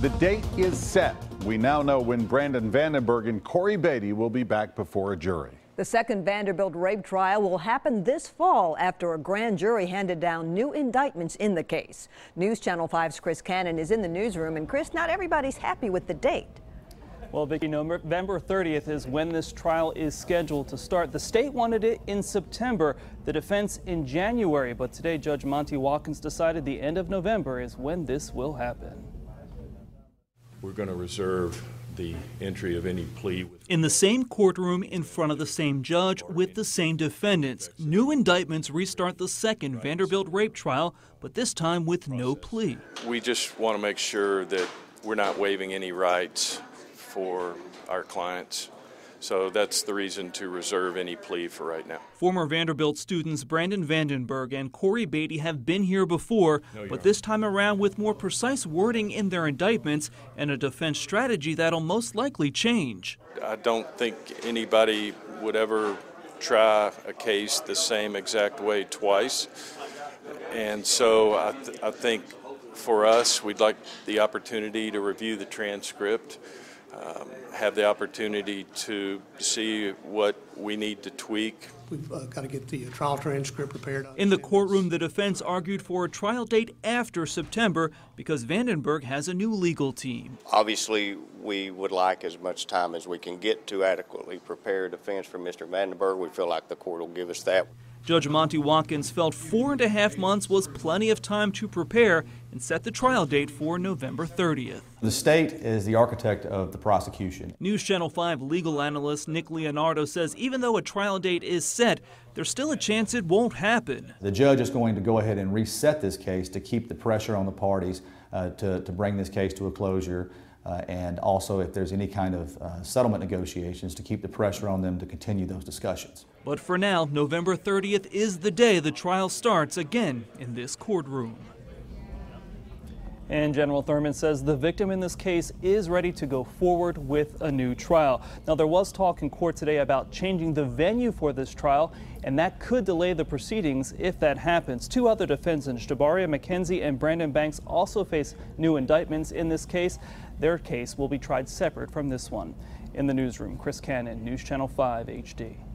The date is set. We now know when Brandon Vandenberg and Cory Batey will be back before a jury. The second Vanderbilt rape trial will happen this fall after a grand jury handed down new indictments in the case. News Channel 5's Chris Cannon is in the newsroom. And Chris, not everybody's happy with the date. Well, Vicki, November 30th is when this trial is scheduled to start. The state wanted it in September, the defense in January, but today Judge Monte Watkins decided the end of November is when this will happen. We're going to reserve the entry of any plea. In the same courtroom, in front of the same judge, with the same defendants, new indictments restart the second Vanderbilt rape trial, but this time with no plea. We just want to make sure that we're not waiving any rights for our clients. So that's the reason to reserve any plea for right now. Former Vanderbilt students Brandon Vandenberg and Cory Batey have been here before, no, but this time around with more precise wording in their indictments and a defense strategy that'll most likely change. I don't think anybody would ever try a case the same exact way twice. And so I, th- I think for us, we'd like the opportunity to review the transcript um, have the opportunity to see what we need to tweak. We've uh, got to get the uh, trial transcript prepared. In the courtroom, the defense argued for a trial date after September because Vandenberg has a new legal team. Obviously, we would like as much time as we can get to adequately prepare a defense for Mr. Vandenberg. We feel like the court will give us that. Judge Monte Watkins felt four and a half months was plenty of time to prepare and set the trial date for November 30th. The state is the architect of the prosecution. News Channel 5 legal analyst Nick Leonardo says even though a trial date is set, there's still a chance it won't happen. The judge is going to go ahead and reset this case to keep the pressure on the parties uh, to, to bring this case to a closure. Uh, and also if there's any kind of uh, settlement negotiations to keep the pressure on them to continue those discussions. But for now, November 30th is the day the trial starts again in this courtroom. And General Thurman says the victim in this case is ready to go forward with a new trial. Now, there was talk in court today about changing the venue for this trial, and that could delay the proceedings if that happens. Two other defendants, Jaborian McKenzie and Brandon Banks, also face new indictments in this case. Their case will be tried separate from this one. In the newsroom, Chris Cannon, News Channel 5 HD.